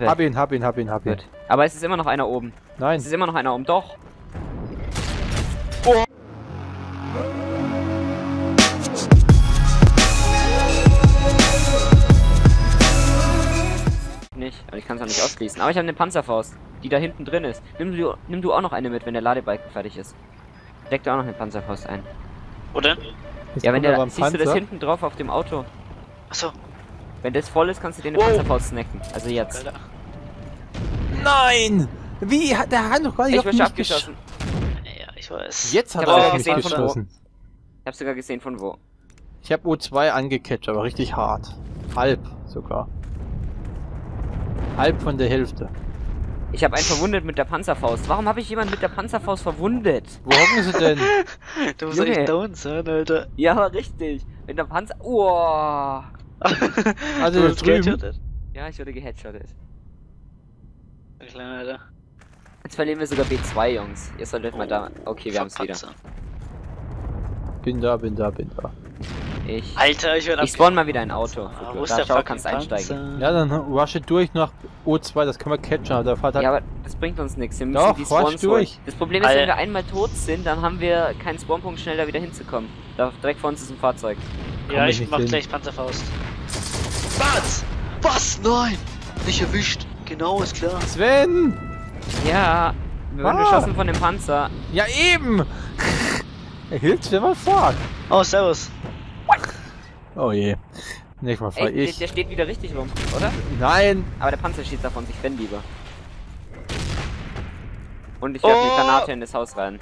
Hab ihn, hab ihn, hab ihn, hab ihn. Gut. Aber es ist immer noch einer oben. Nein. Es ist immer noch einer oben. Doch. Nicht, aber ich kann es auch nicht ausschließen. Aber ich habe eine Panzerfaust, die da hinten drin ist. Nimm du, nimm du auch noch eine mit, wenn der Ladebalken fertig ist. Deck du auch noch eine Panzerfaust ein. Jetzt ja, wenn der, siehst du das Panzer. hinten drauf auf dem Auto? Achso, Wenn das voll ist, kannst du dir eine Wow. Panzerfaust snacken. Also jetzt. Nein! Wie? Hat- Der hat doch gar nicht Ich auf wurde mich abgeschossen. Ja, ich weiß. Jetzt hat Ich er hab mich gesehen, von wo. geschossen. Ich hab sogar gesehen von wo. Ich habe O2 angecatcht, aber richtig hart. Halb sogar. Halb von der Hälfte. Ich habe einen verwundet mit der Panzerfaust. Warum habe ich jemanden mit der Panzerfaust verwundet? Wo hocken sie denn? Du musst echt down sein, Alter. Ja, aber richtig. Mit der Panzer. Oh. Also du geheadshottet. Ja, ich wurde geheadshottet. Der Kleine, Alter. Jetzt verlieren wir sogar B2, Jungs. Ihr solltet mal da. Okay, wir haben es wieder. Bin da, bin da, bin da. Ich. Alter, ich werde Ich spawn mal wieder ein Auto. Ah, wo ist da der schau, kannst einsteigen. Panzer? Ja, dann rushe durch nach O2, das können wir catchen, aber der Vater Ja, aber das bringt uns nichts. Wir müssen Doch, die rush Spawns holen. durch. Das Problem ist, wenn Alter. wir einmal tot sind, dann haben wir keinen Spawnpunkt, schnell da wieder hinzukommen. Da direkt vor uns ist ein Fahrzeug. Ja, ich ich nicht mach hin. gleich Panzerfaust. Was? Was? Nein! Nicht erwischt. Genau, ist klar. Sven! Ja, wir wurden Ah. beschossen von dem Panzer. Ja eben! er hilft, wenn man fährt. Oh, servus. Oh je. Nächstes Mal fahr Ey, der, ich. der steht wieder richtig rum, oder? Nein! Aber der Panzer schießt davon, ich renn lieber. Und ich werfe eine Oh. Granate in das Haus rein.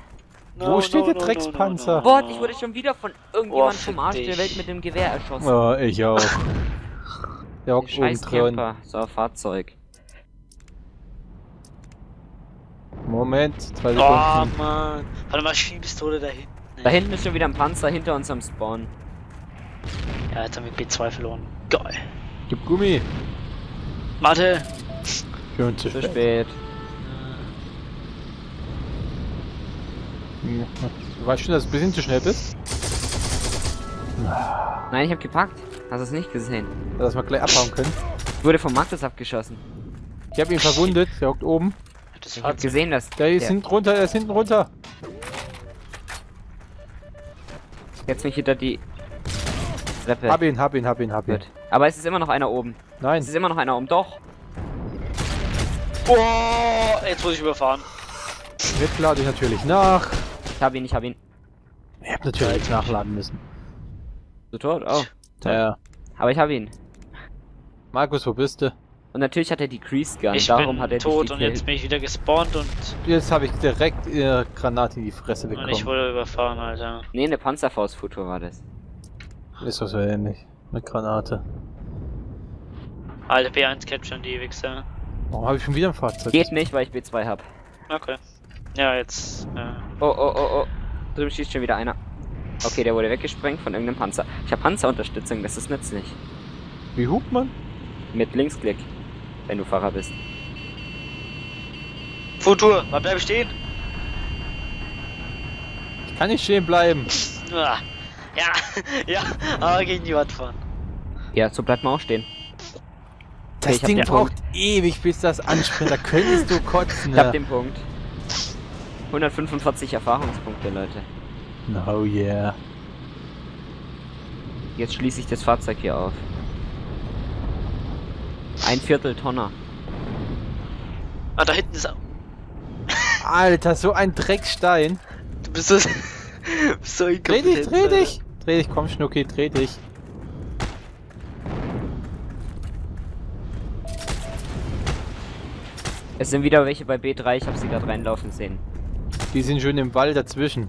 Wo steht der Dreckspanzer? Boah, ich wurde schon wieder von irgendjemand Oh, vom Arsch der dich. Welt mit dem Gewehr erschossen. Oh, ich auch. Der Der hockt oben drin. So, Fahrzeug. Moment, zwei Oh, Sekunden. Mann. Warte mal, Schienpistole da hinten. Da hinten ist schon wieder ein Panzer hinter uns am Spawn. Ja, jetzt haben wir B2 verloren. Geil. Gib Gummi. Warte. Schon zu Zu spät. spät. Weißt schon, dass du ein bisschen zu schnell bist? Nein, ich hab gepackt. Hast du es nicht gesehen? Dass wir gleich abhauen können. Ich wurde vom Markus abgeschossen. Ich habe ihn verwundet, der hockt oben. Das Ich hab gesehen, dass Der ist hinten runter, der ist hinten runter. jetzt mich hinter die Treppe. Hab ihn, hab ihn, hab ihn, hab ihn. Gut. Aber es ist immer noch einer oben. Nein, Es ist immer noch einer oben. Doch. Oh, jetzt wurde ich überfahren. jetzt lade ich natürlich nach. Ich hab ihn, ich hab ihn. Ich hab natürlich nachladen müssen. So tot? Oh. Ja. Aber ich hab ihn. Markus, wo bist du? Und natürlich hat er die Crease Gun. Ich Darum bin hat er tot und jetzt bin ich wieder gespawnt und, Jetzt habe ich direkt ihre Granate in die Fresse und ich bekommen. wurde überfahren, Alter. Nee, eine Panzerfaust-Futur war das. Ist doch so ähnlich. Mit Granate. Alter, B1 capturen die Wichser. Warum habe ich schon wieder ein Fahrzeug? Geht nicht, weil ich B2 hab. Okay. Ja, jetzt. Äh, Oh, oh, oh, oh. Drüben schießt schon wieder einer. Okay, der wurde weggesprengt von irgendeinem Panzer. Ich habe Panzerunterstützung, das ist nützlich. Wie hupt man? Mit Linksklick, wenn du Fahrer bist. Futur, was bleib stehen? Ich kann nicht stehen bleiben. Ah, Ja, ja, aber gegen die Wand fahren. Ja, so bleibt man auch stehen. Das hab Ding braucht ewig, bis das anspringt. Da könntest du kotzen. Ich hab Ja. den Punkt. 145 Erfahrungspunkte, Leute. Oh yeah. Jetzt schließe ich das Fahrzeug hier auf. Ein Viertel Tonner. Ah, da hinten ist. Alter, so ein Dreckstein. Du bist so. bist so Dreh dich, dreh Alter. dich. Dreh dich, komm Schnucki, dreh dich. Es sind wieder welche bei B3, ich habe sie gerade reinlaufen sehen. Die sind schon im Wald dazwischen.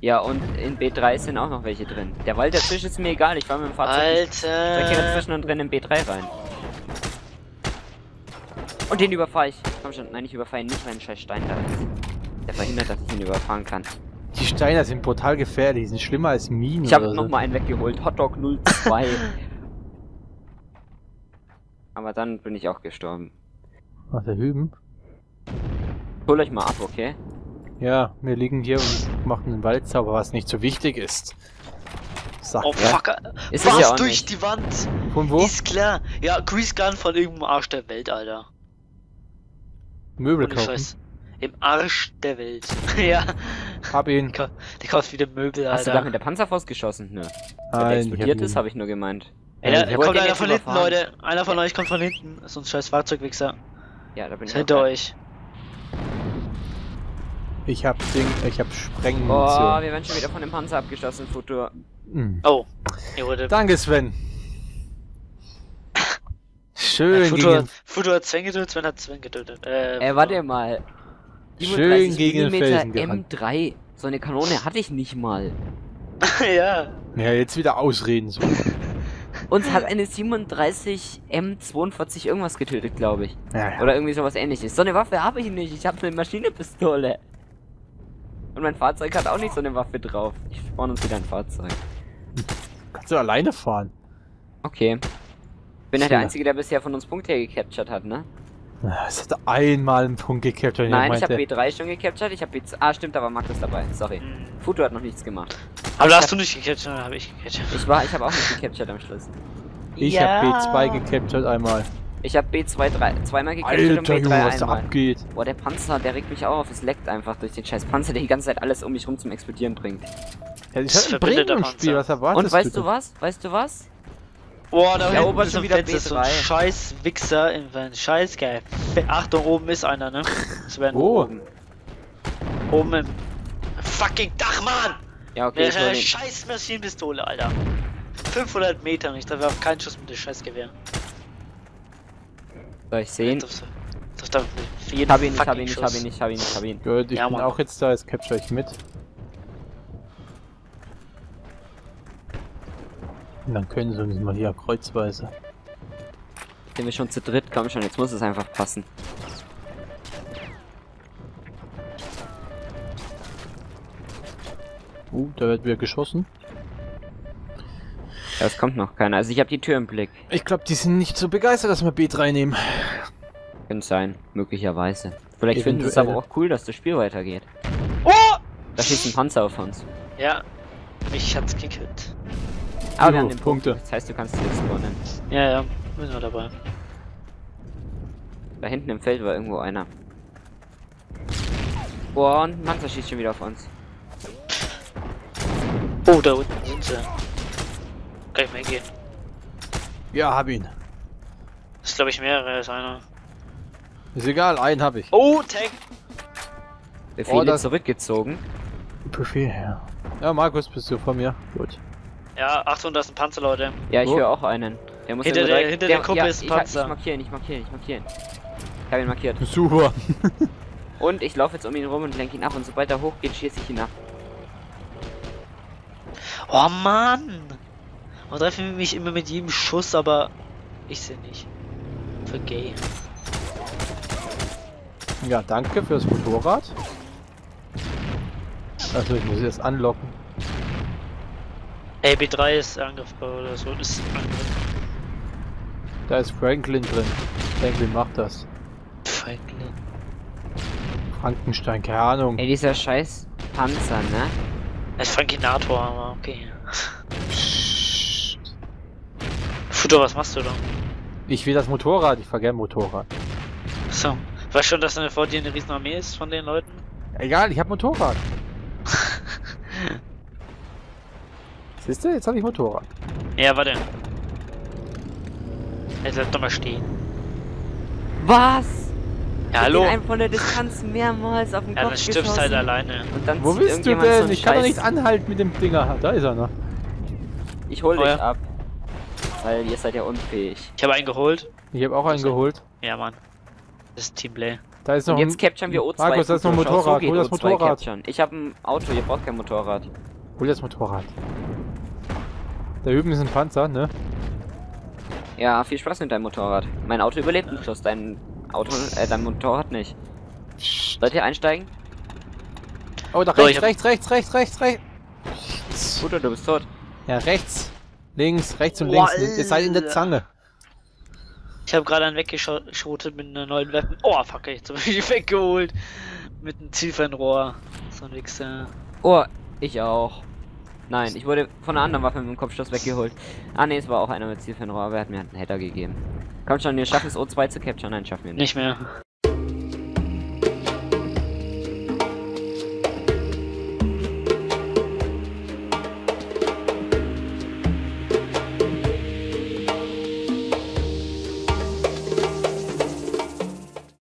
Ja, und in B3 sind auch noch welche drin. Der Wald dazwischen ist mir egal, ich fahre mit dem Fahrzeug direkt hier Alter. dazwischen und renne in B3 rein. Und den überfahre ich. Komm schon, nein, ich überfahre ihn nicht, weil ein scheiß Stein da ist. Der verhindert, dass ich ihn überfahren kann. Die Steine sind brutal gefährlich, die sind schlimmer als Minen. Ich habe oder so. noch mal einen weggeholt. Hotdog 02. Aber dann bin ich auch gestorben. Ach, der Hüben. Hol euch mal ab, okay? Ja, wir liegen hier und machen einen Waldzauber, was nicht so wichtig ist. Sag Oh ja. fuck. Ist es Was ja auch durch nicht. die Wand? Von wo? Ist klar. Ja, Grease Gun von irgendeinem Arsch der Welt, Alter. Möbel kaufen. Scheiß. Im Arsch der Welt. ja. Hab ihn. Der kauft wieder Möbel, Hast du Alter. da mit der Panzerfaust geschossen? Der Nein, ich explodiert ist, habe ich nur gemeint. Ey, Ja, da kommt einer von hinten. Leute. Einer von euch kommt von hinten. So ein scheiß Fahrzeugwichser. Ja, da bin Ist ich. hinter euch. Ich hab Ding, ich hab Oh, Sprengmunition. wir werden schon wieder von dem Panzer abgeschossen, Futur. Hm. Oh. Ihr wurde. Danke, Sven. Schön Futur, gegen, Futur hat Sven getötet, Sven hat Sven getötet. Äh, Äh, warte mal. Schön gegen den 37 Felsen gerannt. M3. So eine Kanone hatte ich nicht mal. ja. Ja, jetzt wieder ausreden. So. Uns hat eine 37 M42 irgendwas getötet, glaube ich. Ja, ja. Oder irgendwie sowas ähnliches. So eine Waffe habe ich nicht. Ich habe eine Maschinenpistole. Und mein Fahrzeug hat auch nicht so eine Waffe drauf. Ich spawn uns wieder ein Fahrzeug. Kannst du alleine fahren? Okay. Bin ja der. Einzige, der bisher von uns Punkte gecaptured hat, ne? Es hat einmal einen Punkt gecaptured. Nein, ich meinte, habe B3 schon gecaptured. Ich habe B... Ah, stimmt, da war Markus dabei. Sorry. Hm. Futu hat noch nichts gemacht. Aber da hast du nicht gecatcht, oder habe ich gecatcht? Ich war, ich habe auch nicht gecaptured am Schluss. ich Ja. hab B2 gecaptured einmal. Ich habe B2 drei, zweimal gecaptured und Alter B3 Junge, was da einmal. abgeht. Boah, der Panzer, der regt mich auch auf. Es leckt einfach durch den scheiß Panzer, der die ganze Zeit alles um mich rum zum Explodieren bringt. Ja, Das ich hab ein verbindet der Premium-Spiel, Panzer. was erwartest Und weißt du? du was? Weißt du was? Boah, da ist schon wieder Fenster so ein B3. scheiß Wichser in ein scheiß geil. Achtung, oben ist einer, ne? Sven. Oh. Oben. Oben im fucking Dach, Mann! Ja, okay, den. scheiß Maschinenpistole, Alter. 500 Meter und ich treffe auf keinen Schuss mit dem scheiß Gewehr. Soll ich sehen? Das darf für jeden Ich hab ihn, ich hab ihn, hab ihn, ich hab ihn, ich hab ihn. Gut, ich Ja, bin Mann. auch jetzt da, jetzt capture ich mit. Und dann können sie uns mal hier kreuzweise. Sind wir schon zu dritt? Komm schon, jetzt muss es einfach passen. Uh, da wird wieder geschossen. Ja, es kommt noch keiner. Also ich habe die Tür im Blick. Ich glaube, die sind nicht so begeistert, dass wir B3 nehmen. Könnte sein, möglicherweise. Vielleicht finden sie es aber auch cool, dass das Spiel weitergeht. Oh! Da schießt ein Panzer auf uns. Ja, mich hat's gekillt. Aber wir haben den Punkt. Punkte. Das heißt, du kannst jetzt spawnen. Ja, ja, bin wir dabei. Da hinten im Feld war irgendwo einer. Boah, und ein Panzer schießt schon wieder auf uns. Oh, da unten sind sie. Kann ich mal hingehen. Ja, hab ihn. Das ist glaube ich mehrere als einer. Ist egal, einen hab ich. Oh, Tank! Befehle Oh, das- zurückgezogen. Befehl, ja. Ja, Markus, bist du von mir? Gut. Ja, Achtung, da ist ein Panzer, Leute. Ja, ich Wo? höre auch einen. Der muss Hinter der- direkt- hinter der Kuppe ja, ist ein Panzer. Ich markieren, ich markieren, ich markieren. Ich habe ihn markiert. Super. Und ich laufe jetzt um ihn rum und lenke ihn ab und sobald er hochgeht, schieße ich ihn ab. Oh Mann! Und treffen mich immer mit jedem Schuss, aber ich sehe nicht. Für gay. Ja, danke fürs Motorrad. Also, ich muss jetzt anlocken. Ey, B3 ist angriffbar oder so. Ist Angriff. Da ist Franklin drin. Franklin macht das. Franklin. Frankenstein, keine Ahnung. Ey, dieser scheiß Panzer, ne? Er ist Frankinator, aber okay. Futter, was machst du da? Ich will das Motorrad, ich fahr gern Motorrad. So. Weißt schon, dass da vor dir eine riesen Armee ist von den Leuten? Egal, ich hab Motorrad. Siehst du, jetzt habe ich Motorrad. Ja, warte. Jetzt bleib doch mal stehen. Was? Ja, hallo? Ich von der Distanz mehrmals auf den Ja, Kopf dann stirbst geschossen. halt alleine. Und dann Wo bist du so denn? einen ich kann doch nicht anhalten mit dem Dinger. Da ist er noch. Ich hol Oh dich ja. ab. Weil ihr seid ja unfähig. Ich habe einen geholt. Ich habe auch einen geholt. Ja, Mann. Das ist Teamplay. Da ist noch Und jetzt ein... capturen wir O2. Markus, da ist noch ein Motorrad. So Hol das O2 Motorrad. capturen. Ich habe ein Auto, ihr braucht kein Motorrad. Hol das Motorrad. Da drüben ist ein Panzer, ne? Ja, viel Spaß mit deinem Motorrad. Mein Auto überlebt einen Schuss, dein Auto, äh, dein Motorrad nicht. Sollt ihr einsteigen? Oh, da So, rechts, rechts, rechts, rechts, rechts, rechts. Futur, du bist tot. Ja, rechts. Links, rechts und links. Ihr seid in der. Zange. Ich habe gerade einen weggeschotet mit einer neuen Waffe. Oh, fuck, ich hab mich weggeholt. Mit einem Zielfernrohr. So ein Wichser. Oh, ich auch. Nein, ich wurde von einer anderen Waffe mit dem Kopfschuss weggeholt. Ah ne, es war auch einer mit Zielfernrohr, aber er hat mir einen Header gegeben. Kommt schon, wir schaffen es O2 zu capturen. Nein, schaffen wir nicht. Nicht mehr.